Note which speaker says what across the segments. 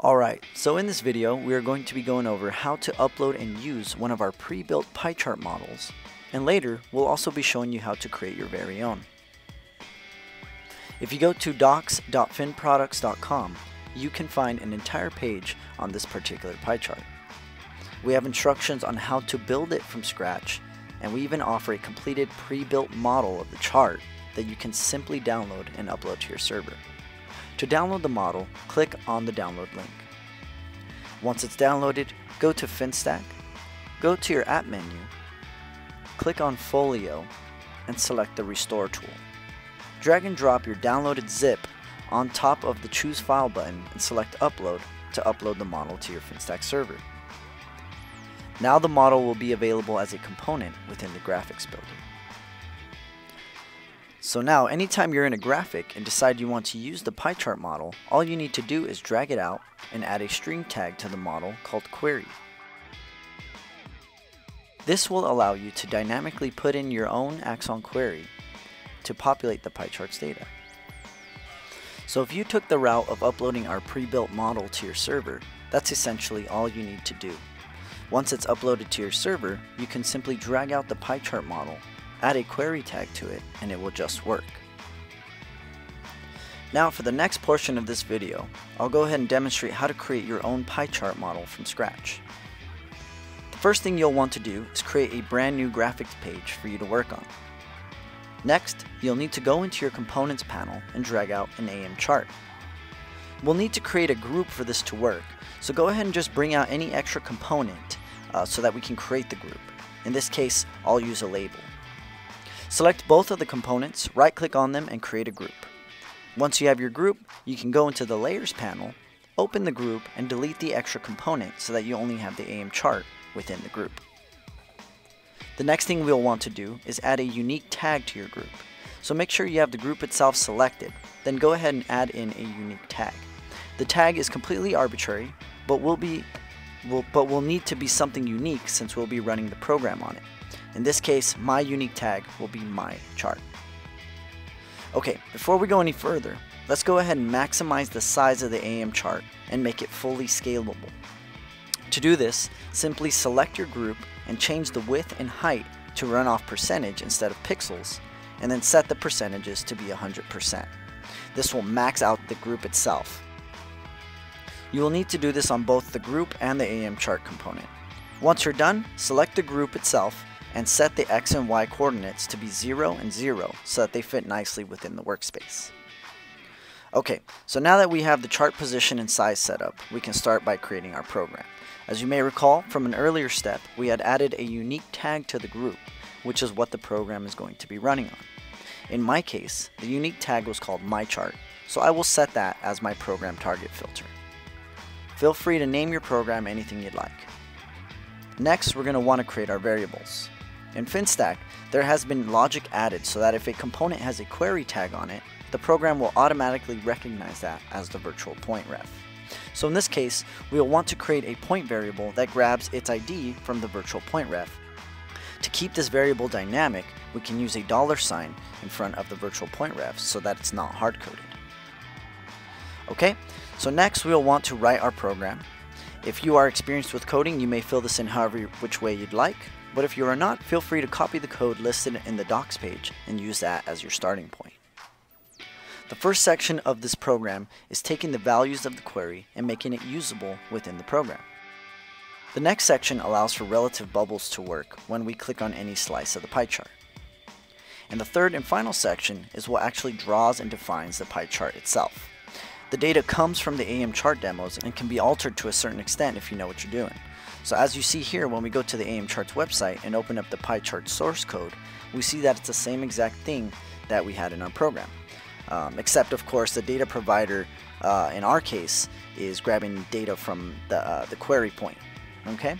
Speaker 1: Alright, so in this video we are going to be going over how to upload and use one of our pre-built pie chart models, and later we'll also be showing you how to create your very own. If you go to docs.finproducts.com, you can find an entire page on this particular pie chart. We have instructions on how to build it from scratch, and we even offer a completed pre-built model of the chart that you can simply download and upload to your server. To download the model, click on the download link. Once it's downloaded, go to FinStack, go to your app menu, click on Folio, and select the Restore tool. Drag and drop your downloaded zip on top of the Choose File button and select Upload to upload the model to your FinStack server. Now the model will be available as a component within the graphics builder. So now, anytime you're in a graphic and decide you want to use the pie chart model, all you need to do is drag it out and add a string tag to the model called query. This will allow you to dynamically put in your own Axon query to populate the pie chart's data. So if you took the route of uploading our pre-built model to your server, that's essentially all you need to do. Once it's uploaded to your server, you can simply drag out the pie chart model add a query tag to it, and it will just work. Now for the next portion of this video, I'll go ahead and demonstrate how to create your own pie chart model from scratch. The first thing you'll want to do is create a brand new graphics page for you to work on. Next, you'll need to go into your components panel and drag out an AM chart. We'll need to create a group for this to work, so go ahead and just bring out any extra component uh, so that we can create the group. In this case, I'll use a label. Select both of the components, right click on them and create a group. Once you have your group, you can go into the layers panel, open the group and delete the extra component so that you only have the AM chart within the group. The next thing we'll want to do is add a unique tag to your group. So make sure you have the group itself selected, then go ahead and add in a unique tag. The tag is completely arbitrary, but will be will, but will need to be something unique since we'll be running the program on it. In this case, my unique tag will be my chart. Okay, before we go any further, let's go ahead and maximize the size of the AM chart and make it fully scalable. To do this, simply select your group and change the width and height to run off percentage instead of pixels, and then set the percentages to be 100%. This will max out the group itself. You will need to do this on both the group and the AM chart component. Once you're done, select the group itself and set the X and Y coordinates to be 0 and 0 so that they fit nicely within the workspace. Okay, so now that we have the chart position and size set up, we can start by creating our program. As you may recall from an earlier step, we had added a unique tag to the group, which is what the program is going to be running on. In my case, the unique tag was called mychart, so I will set that as my program target filter. Feel free to name your program anything you'd like. Next, we're going to want to create our variables. In FinStack, there has been logic added so that if a component has a query tag on it, the program will automatically recognize that as the virtual point ref. So in this case, we will want to create a point variable that grabs its ID from the virtual point ref. To keep this variable dynamic, we can use a dollar sign in front of the virtual point ref so that it's not hard-coded. Okay, so next we'll want to write our program. If you are experienced with coding, you may fill this in however which way you'd like but if you are not, feel free to copy the code listed in the docs page and use that as your starting point. The first section of this program is taking the values of the query and making it usable within the program. The next section allows for relative bubbles to work when we click on any slice of the pie chart. And the third and final section is what actually draws and defines the pie chart itself. The data comes from the AM chart demos and can be altered to a certain extent if you know what you're doing. So as you see here, when we go to the AM Charts website and open up the pie chart source code, we see that it's the same exact thing that we had in our program. Um, except of course the data provider uh, in our case is grabbing data from the, uh, the query point. Okay.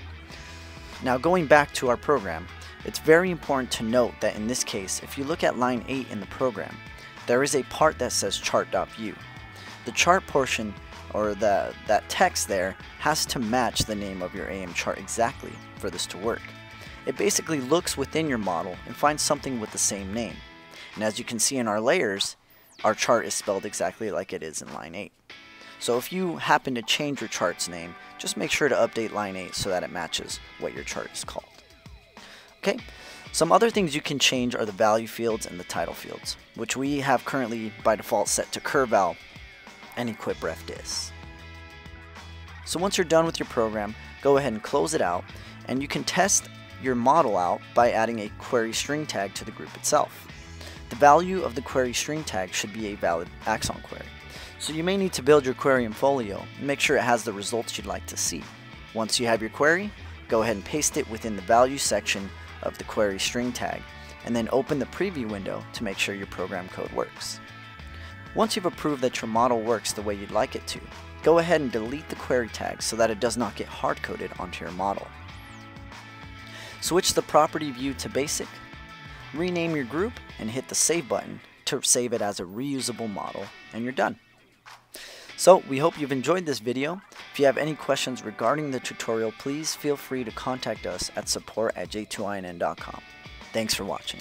Speaker 1: Now going back to our program, it's very important to note that in this case, if you look at line 8 in the program, there is a part that says chart.view. The chart portion or the, that text there has to match the name of your AM chart exactly for this to work. It basically looks within your model and finds something with the same name. And as you can see in our layers, our chart is spelled exactly like it is in line 8. So if you happen to change your chart's name, just make sure to update line 8 so that it matches what your chart is called. Okay, some other things you can change are the value fields and the title fields, which we have currently by default set to curval and equip ref dis. So once you're done with your program, go ahead and close it out, and you can test your model out by adding a query string tag to the group itself. The value of the query string tag should be a valid Axon query. So you may need to build your query in Folio and make sure it has the results you'd like to see. Once you have your query, go ahead and paste it within the value section of the query string tag, and then open the preview window to make sure your program code works. Once you've approved that your model works the way you'd like it to, go ahead and delete the query tag so that it does not get hard-coded onto your model. Switch the property view to basic, rename your group, and hit the save button to save it as a reusable model, and you're done. So we hope you've enjoyed this video. If you have any questions regarding the tutorial, please feel free to contact us at support at j2inn.com. Thanks for watching.